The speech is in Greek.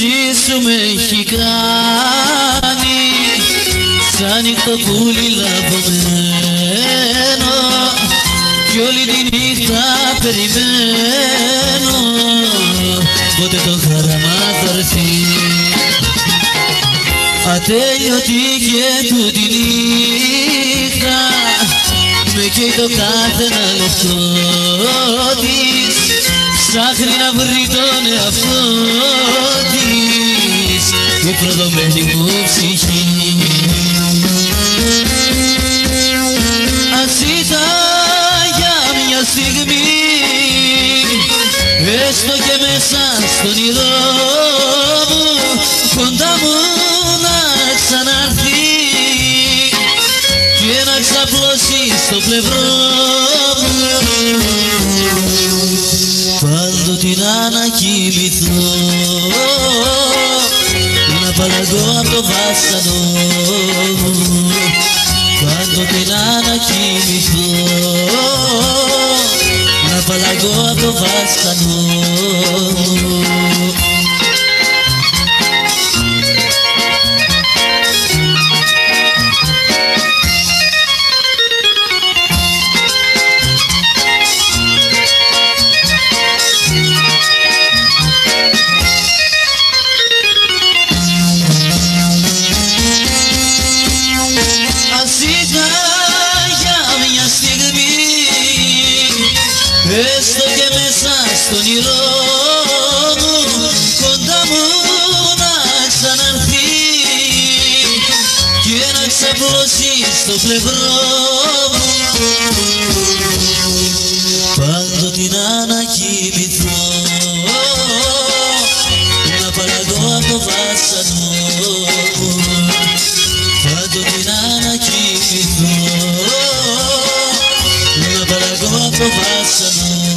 σου με έχει κάνει. Σαν νυχτοπούλι λαβωμένο κι όλη τη νύχτα περιμένω. Πότε το χαραμά θα έρθει. Ατέλειωτη και του τη νύχτα. Με καίει το κάθε ένα λεπτό της ψάχνει να βρει τον εαυτό της η προδομένη μου ψυχή. Ας ήταν για μια στιγμή έστω και μέσα στον όνειρό μου κοντά μου να ξαναρθεί και να ξαπλώσει στο πλευρό πάντοτε να κοιμηθώ να παραγώ από το βάσανο. Πάντοτε να κοιμηθώ να παλαγώ από το βάσανο στον όνειρό μου κοντά μου να ξαναρθείς. Και να ξαπλώσεις στο πλευρό μου. Πάντοτε να ανακοιμηθώ. Να παραγώ από το βάσανο πάντοτε να ανακοιμηθώ. Να παραγώ από το βάσανο